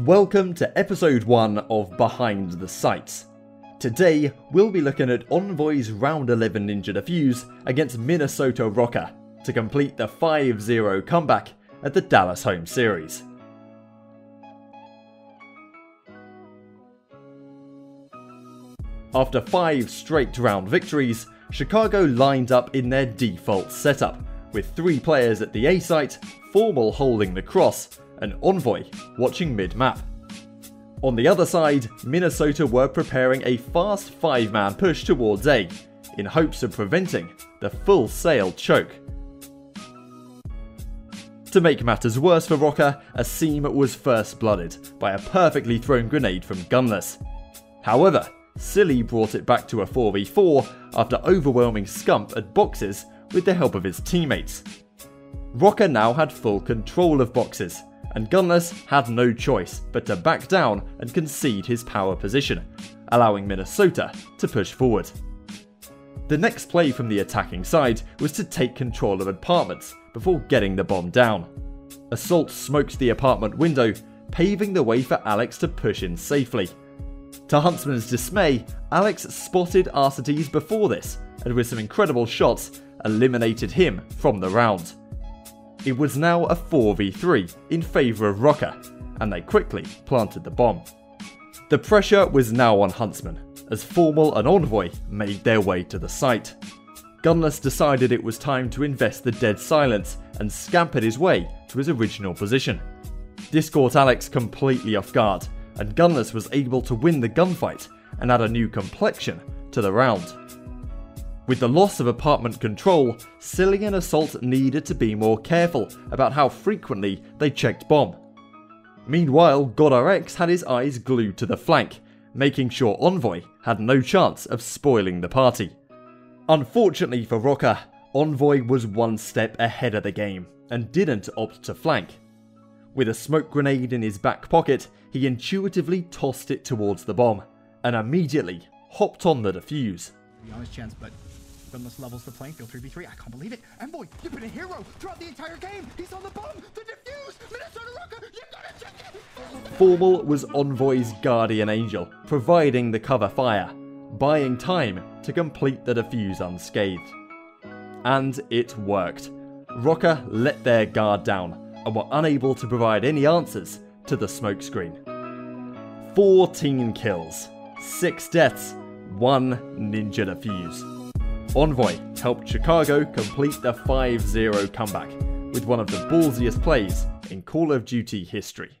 Welcome to episode 1 of Behind the Sights. Today, we'll be looking at Envoy's round 11 Ninja Defuse against Minnesota ROKKR to complete the 5 0 comeback at the Dallas home series. After five straight round victories, Chicago lined up in their default setup, with three players at the A site, Formal holding the cross, and Envoy watching mid map. On the other side, Minnesota were preparing a fast five man push towards A, in hopes of preventing the full sail choke. To make matters worse for ROKKR, a seam was first blooded by a perfectly thrown grenade from Gunless. However, Silly brought it back to a 4v4 after overwhelming Scump at boxes with the help of his teammates. ROKKR now had full control of boxes, and Gunless had no choice but to back down and concede his power position, allowing Minnesota to push forward. The next play from the attacking side was to take control of apartments before getting the bomb down. Assault smoked the apartment window, paving the way for Alex to push in safely. To Huntsman's dismay, Alex spotted Arcitys before this, and with some incredible shots, eliminated him from the round. It was now a 4v3 in favour of ROKKR, and they quickly planted the bomb. The pressure was now on Huntsman, as Formal and Envoy made their way to the site. Gunless decided it was time to invest the dead silence and scampered his way to his original position. This caught Alex completely off guard, and Gunless was able to win the gunfight and add a new complexion to the round. With the loss of apartment control, Silly and Assault needed to be more careful about how frequently they checked bomb. Meanwhile, GodRx had his eyes glued to the flank, making sure Envoy had no chance of spoiling the party. Unfortunately for ROKKR, Envoy was one step ahead of the game and didn't opt to flank. With a smoke grenade in his back pocket, he intuitively tossed it towards the bomb and immediately hopped on the defuse. Be honest, chance, but Gunless levels the playing field 3v3. I can't believe it. Envoy, you've been a hero throughout the entire game. He's on the bomb, the defuse, Minnesota ROKKR. You gotta check it. Formal was Envoy's guardian angel, providing the cover fire, buying time to complete the defuse unscathed. And it worked. ROKKR let their guard down and were unable to provide any answers to the smokescreen. 14 kills, 6 deaths, 1 ninja defuse. Envoy helped Chicago complete the 5 0 comeback with one of the ballsiest plays in Call of Duty history.